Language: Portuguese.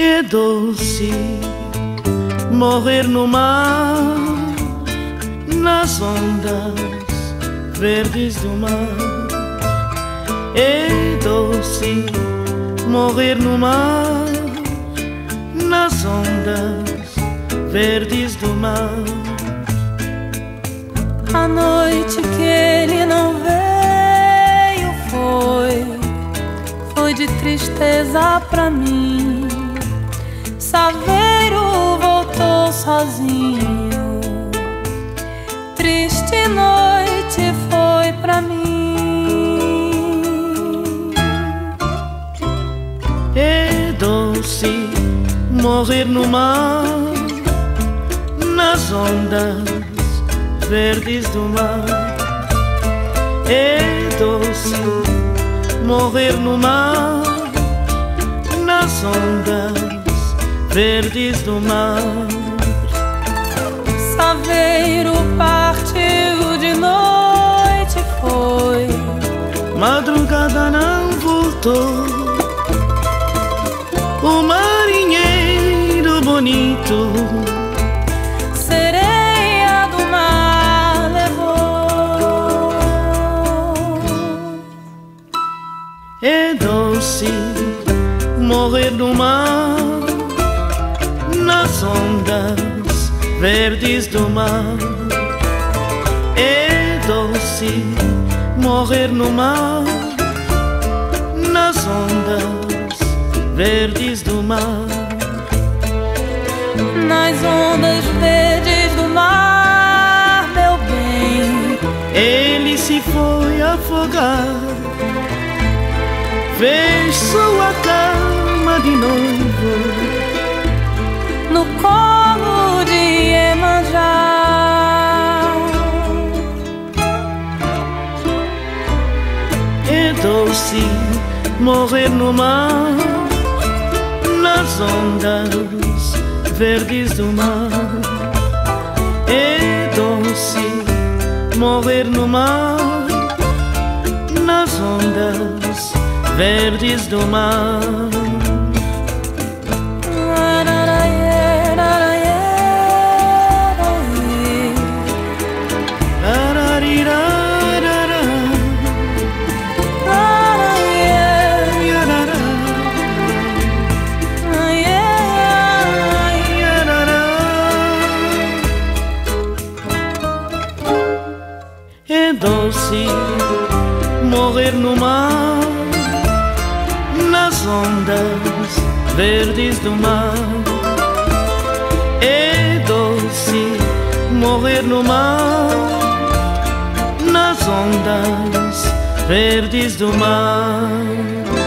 É doce morrer no mar, nas ondas verdes do mar. É doce morrer no mar, nas ondas verdes do mar. A noite que ele não veio foi, foi de tristeza pra mim. Saveiro voltou sozinho. Triste noite foi pra mim. É doce morrer no mar, nas ondas verdes do mar. É doce morrer no mar, nas ondas verdes do mar. Saveiro partiu de noite, foi. Madrugada não voltou. O marinheiro bonito Sereia do mar levou. É doce morrer no mar, nas ondas verdes do mar. É doce morrer no mar, nas ondas verdes do mar. Nas ondas verdes do mar, meu bem. Ele se foi afogar, fez sua cama de noivo. Doce morrer no mar, nas ondas verdes do mar. É doce morrer no mar, nas ondas verdes do mar. Doce morrer no mar, nas ondas verdes do mar. É doce morrer no mar, nas ondas verdes do mar.